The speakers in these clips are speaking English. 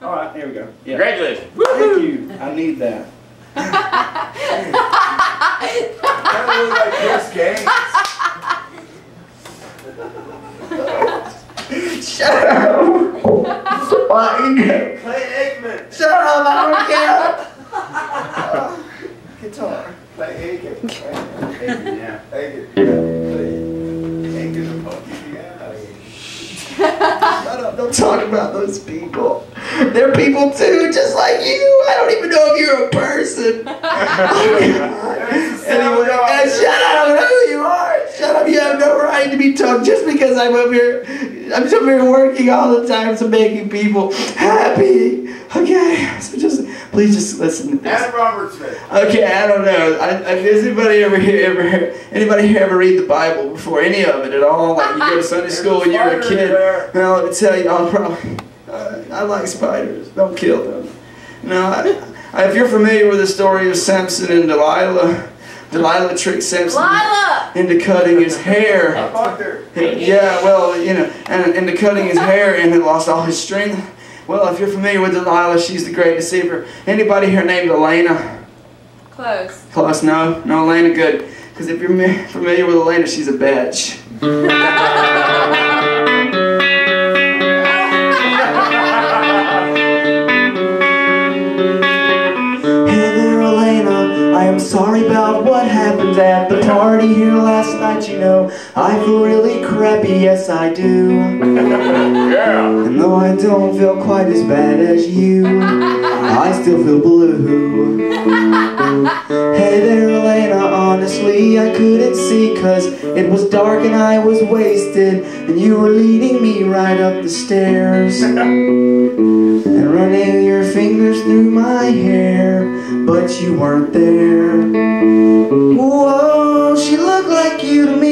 All right, here we go. Yeah. Congratulations. Thank you. I need that. Kind of look like Chris Gaines. Shut up. Fine. Clay Aiken. Shut up. Shut up. Don't talk about those people. They're people too, just like you. I don't even know if you're a person. Oh, God. anyway, uh, shut up. I don't know who you are. Shut up. You have no right to be talking just because I'm over here. I'm just over here working all the time to making people happy. Okay, so just please just listen to this. Adam Robertson. Okay, I don't know. I, I, does anybody ever hear ever anybody here ever read the Bible before any of it at all? Like you go to Sunday school when you were a kid. spider there. Well, let me tell you, I'll probably. Uh, I like spiders. Don't kill them. No, I, I, if you're familiar with the story of Samson and Delilah, Delilah tricked Samson Lila! into cutting his hair. I fucked her. Yeah, well, you know, and into cutting his hair and he lost all his strength. Well, if you're familiar with Delilah, she's the great deceiver. Anybody here named Alana? Close. Close, no? No, Alana, good. Because if you're familiar with Alana, she's a bitch. Hey there, Alana. I am sorry about what happened at the party here last night. You know, I feel really crappy, yes, I do. Yeah. And though I don't feel quite as bad as you, I still feel blue. Hey there, Alana, honestly, I couldn't see cause it was dark and I was wasted, and you were leading me right up the stairs. And running your fingers through my hair, but you weren't there. Whoa, she looked like you to me.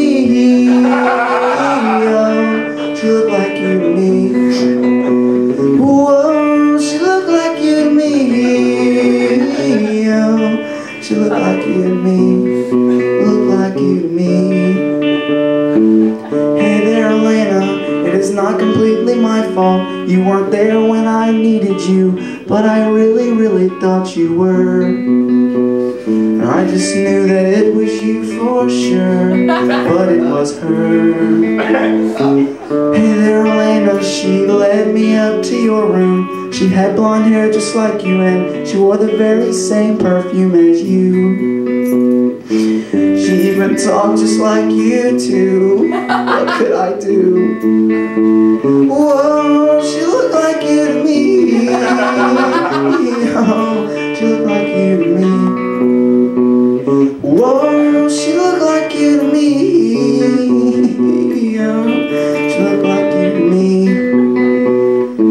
Completely my fault. You weren't there when I needed you, but I really, really thought you were. And I just knew that it was you for sure, but it was her. Hey there, Alana, she led me up to your room. She had blonde hair just like you, and she wore the very same perfume as you. She even talked just like you too. Do? Whoa, she looked like you to me. Oh, she looked like you to me. Whoa, she looked like you to me. Oh, she looked like you to me.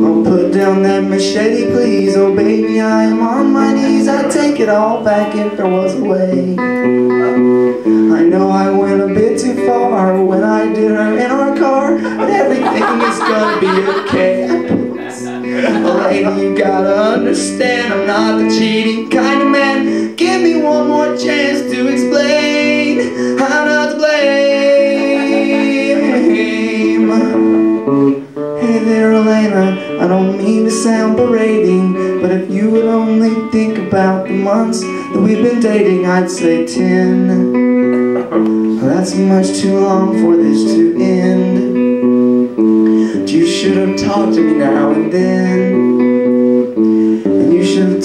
Oh, put down that machete, please. Oh, baby, I am on my knees. I'd take it all back if there was a way. Lady, you gotta understand, I'm not the cheating kind of man. Give me one more chance to explain. I'm not to blame. Hey there, Alana. I don't mean to sound berating, but if you would only think about the months that we've been dating, I'd say ten. That's much too long for this to end. You should have talked to me now and then.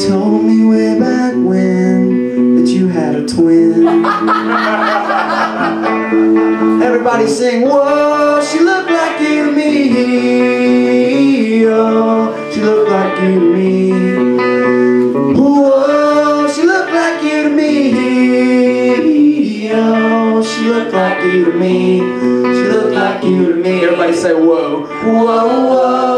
Told me way back when that you had a twin. Everybody sing, whoa, she looked like you to me. Oh, she looked like you to me. Whoa, she looked like you to me. Oh, she looked like you to me. She looked like you to me. Everybody say, whoa, whoa, whoa.